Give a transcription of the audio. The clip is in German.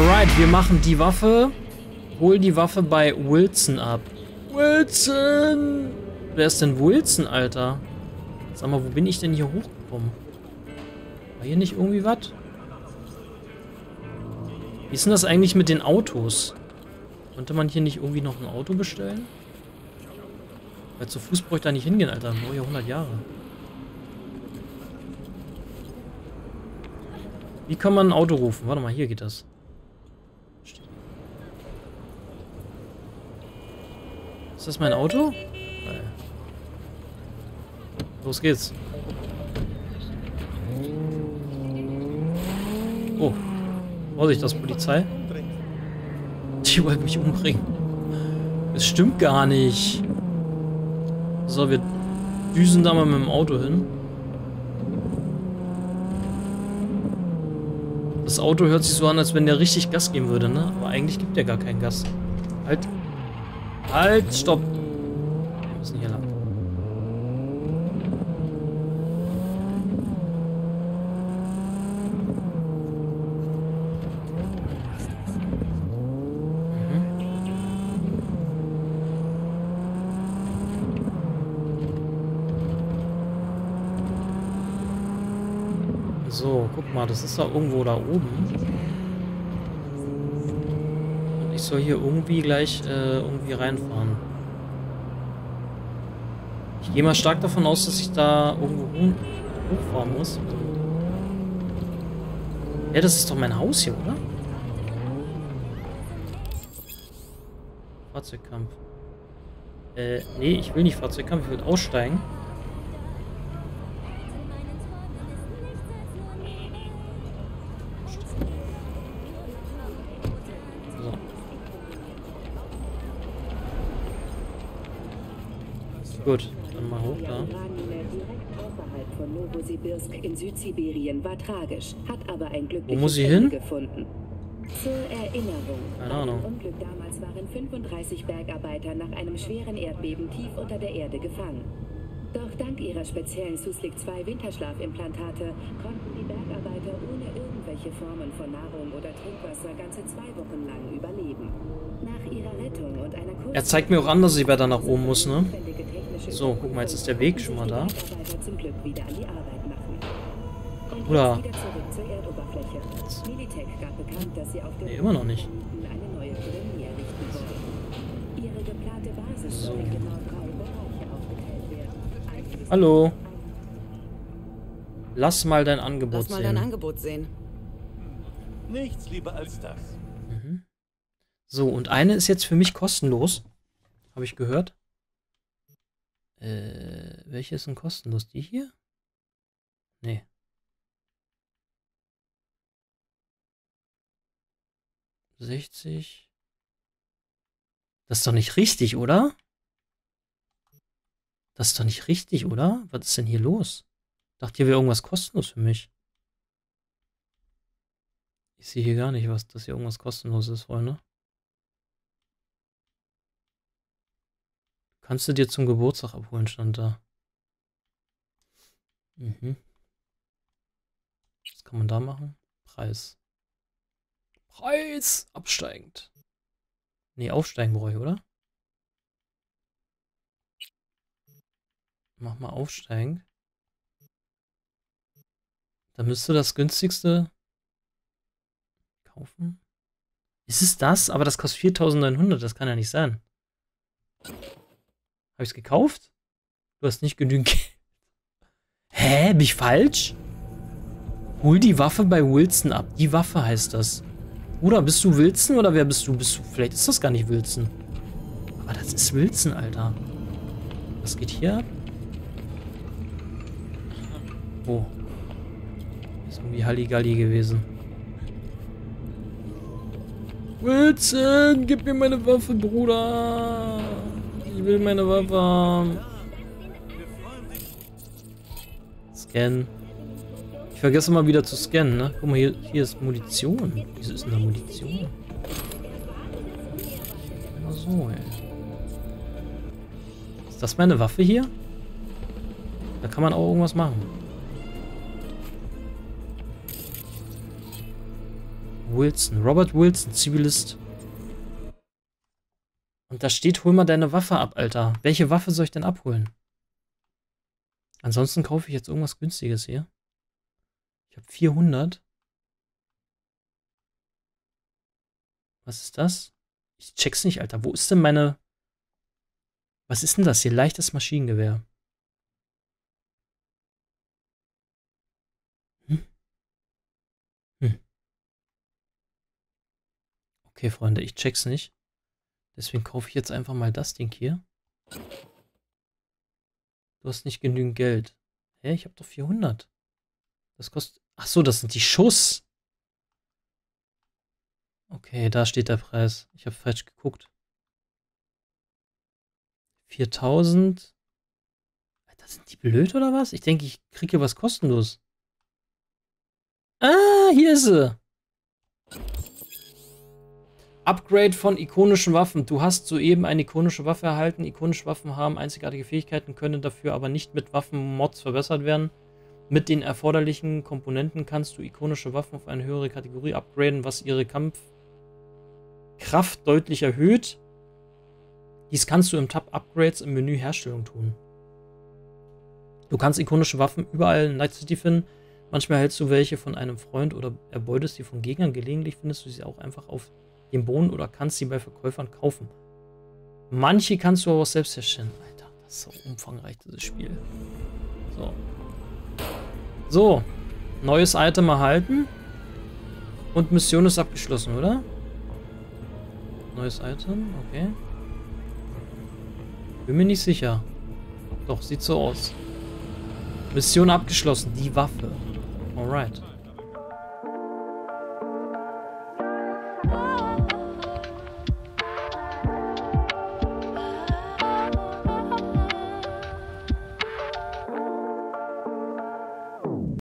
Alright, wir machen die Waffe. Hol die Waffe bei Wilson ab. Wilson! Wer ist denn Wilson, Alter? Sag mal, wo bin ich denn hier hochgekommen? War hier nicht irgendwie was? Wie ist denn das eigentlich mit den Autos? Konnte man hier nicht irgendwie noch ein Auto bestellen? Weil zu Fuß bräuchte ich da nicht hingehen, Alter. Nur hier 100 Jahre. Wie kann man ein Auto rufen? Warte mal, hier geht das. Ist das mein Auto? Los geht's. Oh. Vorsicht, das Polizei. Die wollte mich umbringen. Das stimmt gar nicht. So, wir düsen da mal mit dem Auto hin. Das Auto hört sich so an, als wenn der richtig Gas geben würde, ne? Aber eigentlich gibt der gar keinen Gas. Halt. Halt, stopp. Wir müssen hier lang. So, guck mal, das ist da irgendwo da oben. Ich soll hier irgendwie gleich äh, irgendwie reinfahren. Ich gehe mal stark davon aus, dass ich da irgendwo hoch hochfahren muss. Ja, das ist doch mein Haus hier, oder? Fahrzeugkampf. Äh, nee, ich will nicht Fahrzeugkampf, ich will aussteigen. Gut, dann mal hoch da. von Novosibirsk in Südsibirien war tragisch, hat aber ein Wo muss glückliches sie Ende hin? gefunden. Zur Erinnerung. Keine Ahnung. Unglück damals waren 35 Bergarbeiter nach einem schweren Erdbeben tief unter der Erde gefangen. Doch dank ihrer speziellen Suslik 2 Winterschlafimplantate konnten die Bergarbeiter ohne irgendwelche Formen von Nahrung oder Trinkwasser ganze zwei Wochen lang überleben. Nach ihrer Rettung und einer kurzen Er zeigt mir auch an, dass ich weiter nach oben muss, ne? So, guck mal, jetzt ist der Weg schon mal da. Oder- Nee, immer noch nicht. Genau. Eins Hallo. Lass mal dein Angebot Lass mal dein sehen. Angebot sehen. Nichts lieber als das. Mhm. So, und eine ist jetzt für mich kostenlos. Habe ich gehört. Äh, welche ist denn kostenlos? Die hier? Nee. Sechzig. Das ist doch nicht richtig, oder? Das ist doch nicht richtig, oder? Was ist denn hier los? Dachte, hier wäre irgendwas kostenlos für mich. Ich sehe hier gar nicht, was das hier irgendwas kostenlos ist, Freunde. Kannst du dir zum Geburtstag abholen, stand da. Mhm. Was kann man da machen? Preis. Preis! Absteigend. Nee, aufsteigen brauche ich, oder? Mach mal aufsteigen. Dann müsste das günstigste kaufen. Ist es das? Aber das kostet 4900, das kann ja nicht sein. Habe ich es gekauft? Du hast nicht genügend Geld. Hä? Bin ich falsch? Hol die Waffe bei Wilson ab. Die Waffe heißt das. Bruder, bist du Wilson oder wer bist du? Bist du. Vielleicht ist das gar nicht Wilson. Aber das ist Wilson, Alter. Was geht hier ab? Oh. Ist irgendwie Halligalli gewesen. Wilson, gib mir meine Waffe, Bruder. Ich will meine Waffe haben. Scan. Ich vergesse mal wieder zu scannen, ne? Guck mal, hier, hier ist Munition. Wieso ist denn da Munition? Immer so, ey. Ist das meine Waffe hier? Da kann man auch irgendwas machen. Wilson. Robert Wilson, Zivilist. Und da steht, hol mal deine Waffe ab, Alter. Welche Waffe soll ich denn abholen? Ansonsten kaufe ich jetzt irgendwas günstiges hier. Ich habe 400. Was ist das? Ich check's nicht, Alter. Wo ist denn meine... Was ist denn das hier? Leichtes Maschinengewehr. Hm? Hm. Okay, Freunde, ich check's nicht. Deswegen kaufe ich jetzt einfach mal das Ding hier. Du hast nicht genügend Geld. Hä, ich habe doch 400. Das kostet... Ach so, das sind die Schuss. Okay, da steht der Preis. Ich habe falsch geguckt. 4000. Alter, sind die blöd oder was? Ich denke, ich kriege was kostenlos. Ah, hier ist sie. Upgrade von ikonischen Waffen. Du hast soeben eine ikonische Waffe erhalten. Ikonische Waffen haben einzigartige Fähigkeiten, können dafür aber nicht mit Waffenmods verbessert werden. Mit den erforderlichen Komponenten kannst du ikonische Waffen auf eine höhere Kategorie upgraden, was ihre Kampfkraft deutlich erhöht. Dies kannst du im Tab Upgrades im Menü Herstellung tun. Du kannst ikonische Waffen überall in Night City finden. Manchmal hältst du welche von einem Freund oder erbeutest sie von Gegnern. Gelegentlich findest du sie auch einfach auf den Boden oder kannst sie bei Verkäufern kaufen. Manche kannst du aber auch selbst herstellen. Alter, das ist so umfangreich, dieses Spiel. So. So. Neues Item erhalten. Und Mission ist abgeschlossen, oder? Neues Item, okay. Bin mir nicht sicher. Doch, sieht so aus. Mission abgeschlossen. Die Waffe. Alright.